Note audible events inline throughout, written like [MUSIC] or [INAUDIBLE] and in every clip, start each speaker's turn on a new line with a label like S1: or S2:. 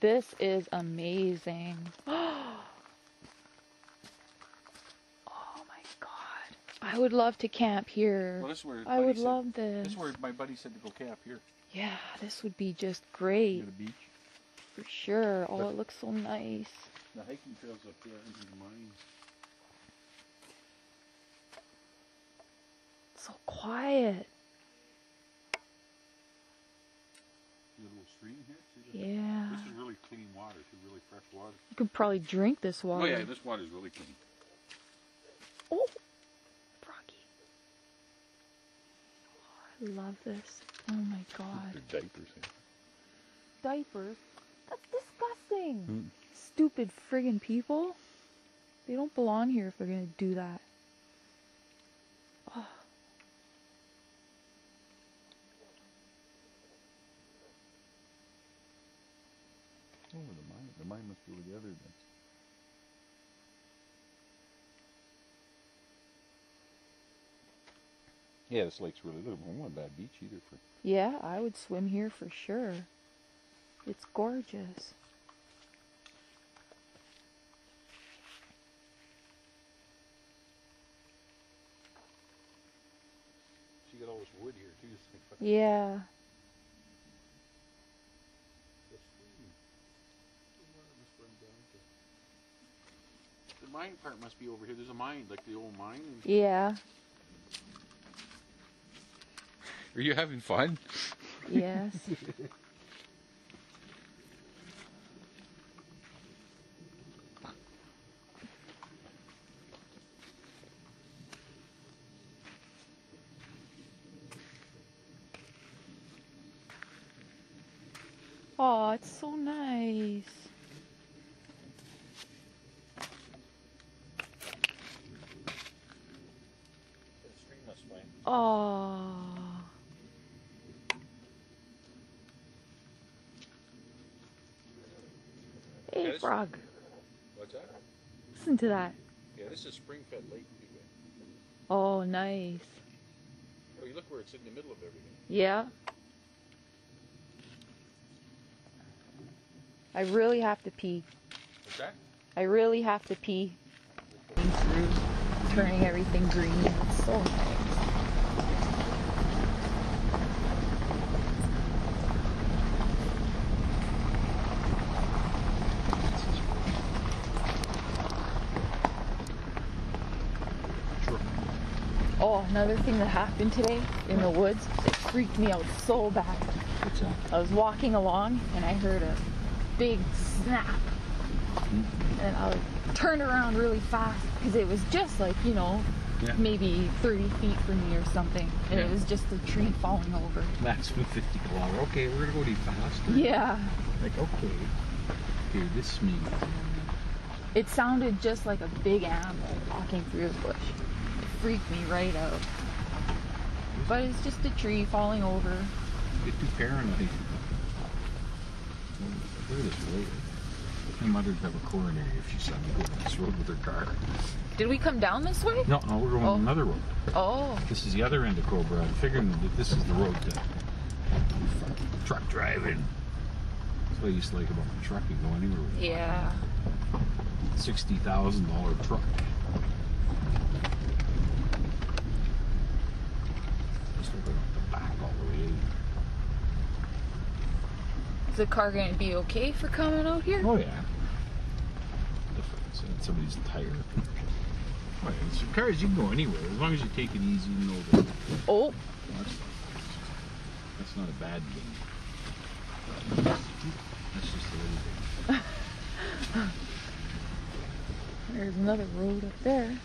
S1: This is amazing. [GASPS] Oh my god. I would love to camp here.
S2: Well, this is where
S1: I would
S2: said-
S1: love this.
S2: This is where my buddy said to go camp here.
S1: Yeah, this would be just great
S2: Near the beach.
S1: for sure. Oh,
S2: But-
S1: it looks so nice.
S2: The hiking trails up there into the mines.
S1: So quiet.
S2: See the little stream here? See the-
S1: Yeah.
S2: This is really clean water, too, really fresh water.
S1: You could probably drink this water.
S2: Oh yeah, this water is really clean.
S1: Oh, froggy. Oh, I love this. Oh my god.
S2: Their diapers. eh?
S1: Diapers? That's disgusting.
S2: Hmm.
S1: Stupid friggin' people. They don't belong here if they're gonna do that. Oh,
S2: the mine. The mine must be over the other then. Yeah, this lake's really little. Not a bad beach either for.
S1: Yeah, I would swim here for sure. It's gorgeous.
S2: So you got all this wood here too. So [LAUGHS] like,
S1: Yeah.
S2: the stream. The water must run down to- The mine part must be over here. There's a mine, like the old mine.
S1: Yeah.
S2: Are you having fun?
S1: Yes. [LAUGHS] Oh, it's so nice.
S2: The stream must swim.
S1: Oh. Hey,
S2: Yeah,
S1: frog.
S2: What's that?
S1: Listen to that.
S2: Yeah, this is spring-fed lake.
S1: Oh, nice.
S2: Oh, you look where it's in the middle of everything.
S1: Yeah. I really have to pee.
S2: What's that?
S1: I really have to pee. Through turning everything green. It's so nice. Oh, another thing that happened today in the woods, it freaked me out so bad.
S2: What's that?
S1: I was walking along and I heard a big snap. And I turned around really fast because it was just like, you know,
S2: Yeah.
S1: maybe 30 feet from me or something. And it was just a tree falling over.
S2: Maximum 50 kilometer. Okay, we're gonna go any faster.
S1: Yeah.
S2: Like, okay. Okay, this is me.
S1: It sounded just like a big animal walking through the bush. It freaked me right out. But it's just a tree falling over.
S2: Get too paranoid. At this road. My mother'd have a coronary if she saw me go down this road with her car.
S1: Did we come down this way?
S2: No, no, we're going
S1: Oh.
S2: another road.
S1: Oh,
S2: This is the other end of Cobre. I'm figuring that this is the road to truck driving. That's what I used to like about the truck. You go anywhere with a
S1: yeah.
S2: sixty thousand dollar truck. Just open up the back all the way.
S1: Is the car going to be okay for coming out here?
S2: Oh yeah. Difference in somebody's tire. Right, so cars you can go anywhere as long as you take it easy. You know that
S1: Oh,
S2: that's, that's not a bad thing. That's just a little thing. [LAUGHS]
S1: there's another road up there.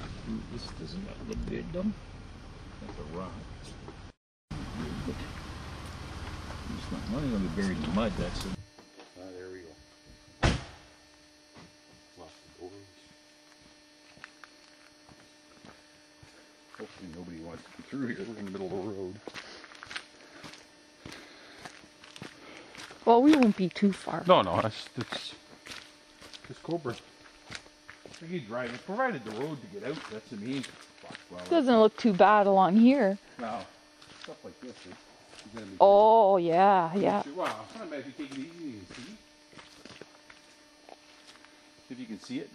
S2: This doesn't look good though. That's a rock. It's not, not going to be buried in mud. That's. it. Ah, there we go. Lots of doors. Hopefully nobody wants to come through here. We're in the middle of the road.
S1: Well, we won't be too far.
S2: No, no, that's that's it's Cobre. I can drive it. Provided the road to get out, that's the main. Well,
S1: Doesn't look too bad along here.
S2: no, stuff like this. you gotta be
S1: Oh, yeah, yeah.
S2: I you take it easy see. If you can see it.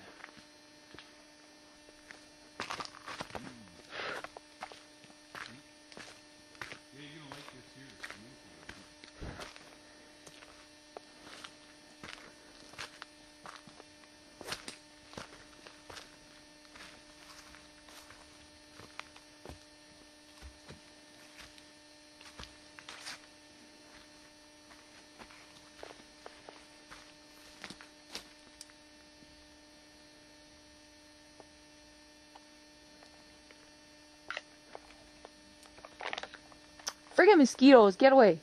S1: Friggin' mosquitoes, get away.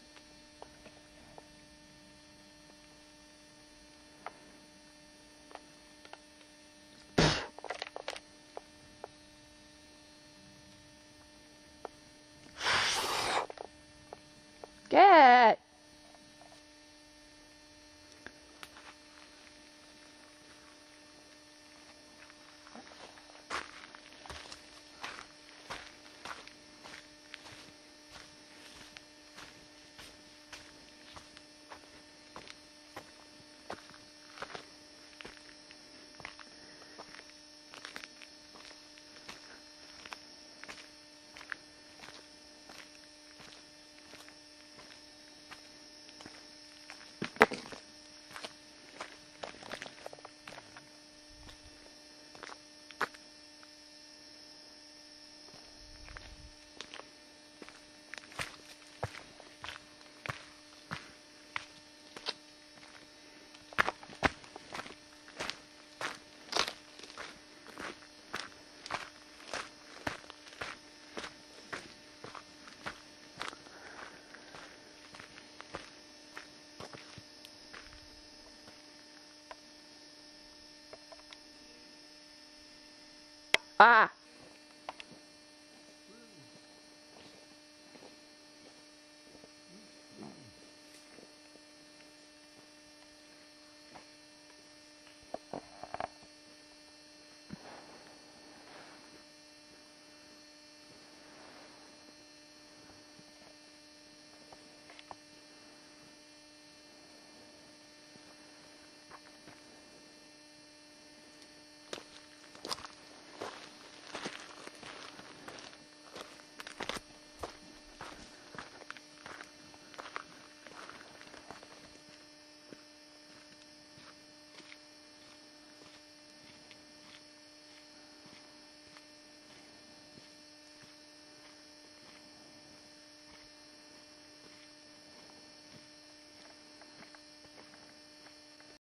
S1: Get. Ah.